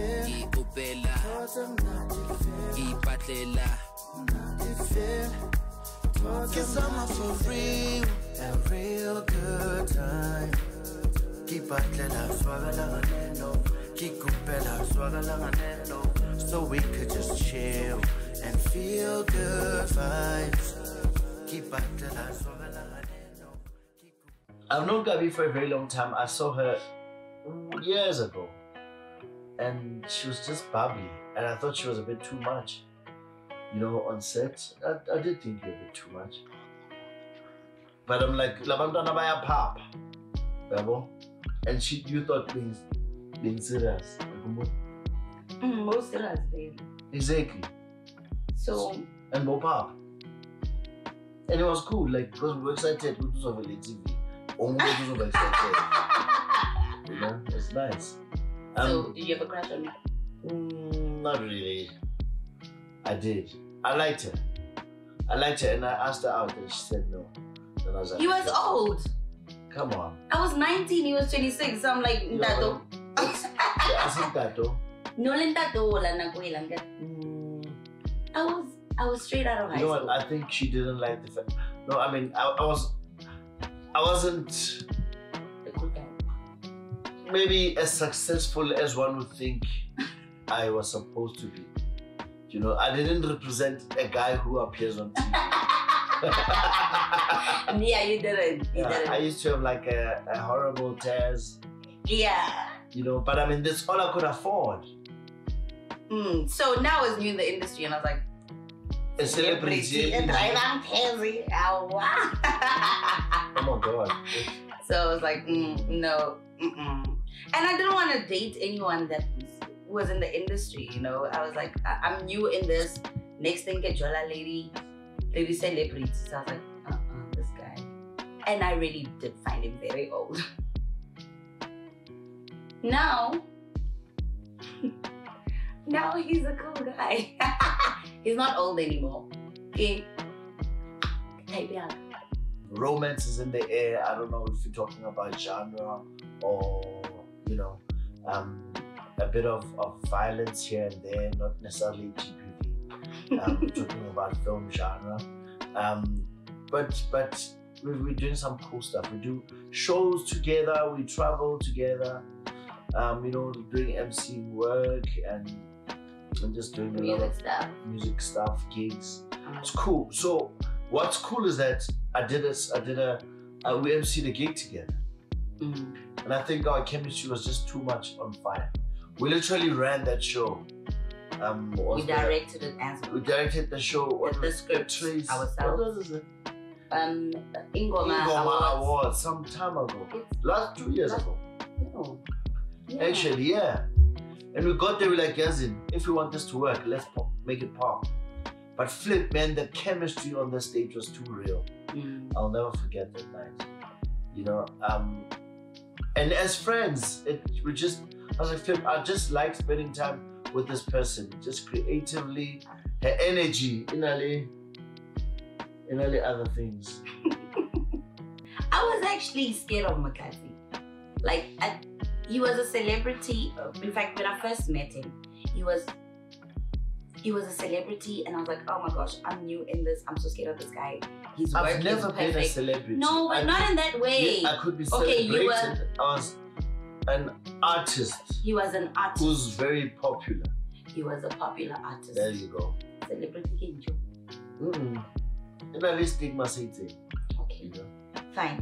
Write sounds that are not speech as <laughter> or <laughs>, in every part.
Iupela, ipatlela, Cause I'm for real, a real good time. Kipatlela swagala neno, kikupela swagala neno, so we could just chill and feel good vibes. Kipatlela swagala neno. I've known Gabi for a very long time. I saw her years ago, and she was just bubbly, and I thought she was a bit too much. You know, on set, I, I did think you're a bit too much. But I'm like, labantwana baya pop, yabo, and she, you thought being being serious? Mm, most serious, baby. exactly, So, and bo pop, and it was cool, like because we were excited. We was over TV, or we was over excited. <laughs> You know, it's nice. So did you have a crush on me? Mm, not really. I did. I liked her. I liked her, and I asked her out, and she said no. Then I was like, He was old. Come on. I was 19, he was 26. So I'm like, You Ntato. know, yeah, I think that. <laughs> No le ntato wala ilang Mm, I was I was straight out of high you know school. what? I think she didn't like the fact. No, I mean, I, I was, I wasn't The cool guy. Maybe as successful as one would think I was supposed to be. You know, I didn't represent a guy who appears on TV. <laughs> yeah, you didn't. You Yeah, I didn't. used to have like a, a horrible tears, Yeah. you know, but I mean, that's all I could afford. Mm. So now I was new in the industry and I was like, A celebrity. And I'm Tansy. Oh my god. So I was like, mm, no. Mm-mm. And I didn't want to date anyone that was, in the industry, you know. I was like, I- I'm new in this. Next thing, get Jola lady, lady celebrity. So I was like, uh-uh, this guy. And I really did find him very old. <laughs> now, <laughs> now he's a cool guy. <laughs> he's not old anymore. Okay. Romance is in the air. I don't know if you're talking about genre or, you know, um, a bit of, of violence here and there, not necessarily GBV. Um, we're <laughs> talking about film genre. Um, but but we- we're doing some cool stuff. We do shows together. We travel together. Um, you know, doing MC work and and just doing a lot Music of stuff. music stuff, gigs. It's cool. So what's cool is that I did a, I did a, uh, we MC'd a gig together, Mm. And I think our chemistry was just too much on fire. We literally ran that show. Um, We directed it as We directed the show. What the was- script Trace- ourselves. What was it? um Ingoma, Ingoma Awards. Awards some time ago. It's Last two years Last- ago. no. Yeah. Actually, yeah. And we got there, we're like, Yazin, if we want this to work, let's pop, make it pop. But flip, man, the chemistry on the stage was too real. Mm. I'll never forget that night. You know, um, and as friends, it we just I was like, I just like spending time with this person, just creatively, her energy, in Ali, in Ali other things. <laughs> I was actually scared of Makati. Like, I, he was a celebrity. In fact, when I first met him, he was he was a celebrity, and I was like, oh my gosh, I'm new in this. I'm so scared of this guy. His I've never is been a celebrity. No, but I not could- in that way. yeah, I could be Okay, celebrated. you were- I was an artist he was an artist. who's very popular. he was a popular artist. There you go. Celebrity King Joe. Mm. And at least stigma it, Okay. fine.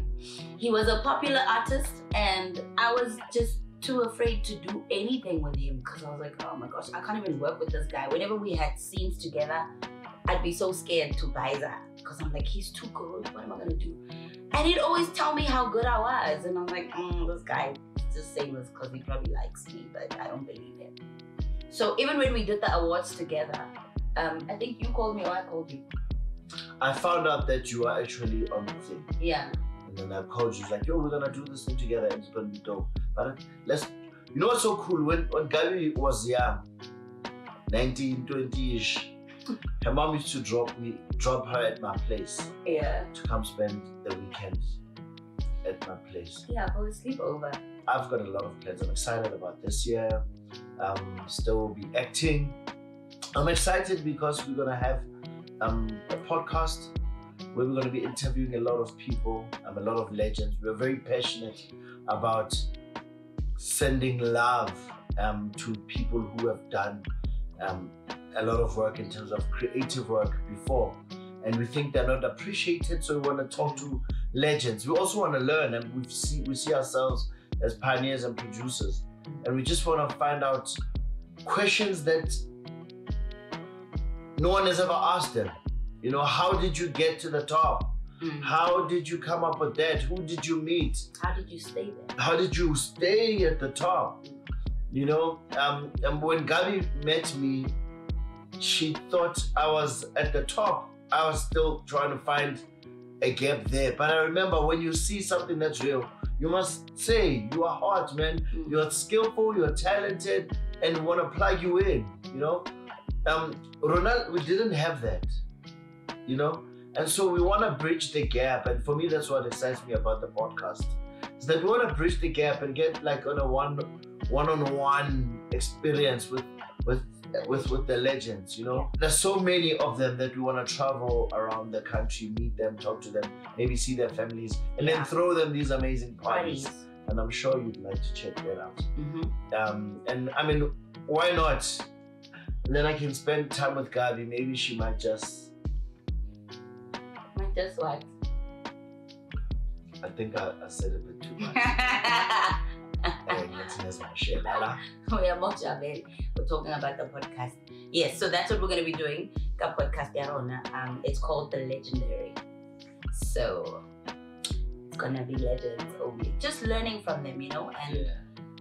He was a popular artist, and I was just too afraid to do anything with him because I was like, oh my gosh, I can't even work with this guy. Whenever we had scenes together, I'd be so scared to buy that because I'm like, he's too good. What am I gonna do? And he'd always tell me how good I was, and I'm like, mm, this guy is just saying this because he probably likes me, but I don't believe him. So even when we did the awards together, um, I think you called me or I called you. I found out that you are actually on the thing. Yeah. And then I called you, like, yo, we're gonna do this thing together and it's gonna be dope. But let's, you know what's so cool? When, when Gabi was young, 19, 20 ish, her mom used to drop me, drop her at my place Yeah. to come spend the weekend at my place. Yeah, for a sleepover. I've got a lot of plans. I'm excited about this year. um, still will be acting. I'm excited because we're gonna have um, a podcast where we're gonna be interviewing a lot of people, um, a lot of legends. We're very passionate about sending love um, to people who have done um, a lot of work in terms of creative work before. And we think they're not appreciated, so we want to talk to legends. We also want to learn, and we see we see ourselves as pioneers and producers, and we just want to find out questions that no one has ever asked them. You know, how did you get to the top? Mm. How did you come up with that? Who did you meet? How did you stay there? How did you stay at the top? You know, um, and when Gabi met me, she thought I was at the top. I was still trying to find a gap there. But I remember when you see something that's real, you must say you are hard, man. Mm. You're skillful, you're talented, and we want to plug you in. You know, um, Ronald, we didn't have that. You know, and so we want to bridge the gap. And for me, that's what excites me about the podcast. Is that we want to bridge the gap and get like on a one one-on-one experience with with with with the legends you know? There's so many of them that we want to travel around the country meet them talk to them maybe see their families and Yeah. then throw them these amazing parties. Parties. and i'm sure you'd like to check that out. Hmm um and i mean why not? And then i can spend time with gabi. Maybe she might just Might just what? i think i, I said a bit too much <laughs> let's, let's not share that we are Mojabel. We're talking about the podcast. Yes, so that's what we're going to be doing. The podcast. Um, it's called The Legendary. So it's going to be legends only. Just learning from them, you know, and yeah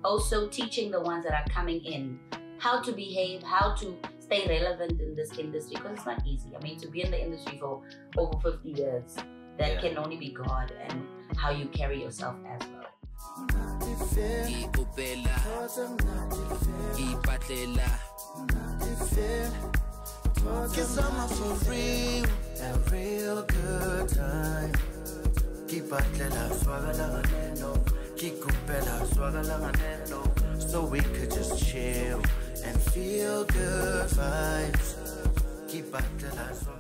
also teaching the ones that are coming in how to behave, how to stay relevant in this industry because it's not easy. I mean, to be in the industry for over 50 years, that Yeah. can only be God and how you carry yourself as well. Ikupela, ipatlela, Cause I'm up for real, a real good time. Keep a tlela, swagger like a neno. Keep kupela, swagger like a neno. So we could just chill and feel good vibes. Keep a tlela, swagger